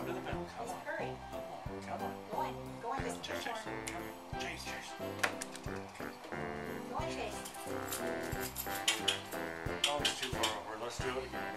Come to the middle. Come on. Hurry. Come on. Go on. Go on. Just chase. Chase. Chase. Chase. Go on, Chase. Oh, it's too far over. Let's do it again.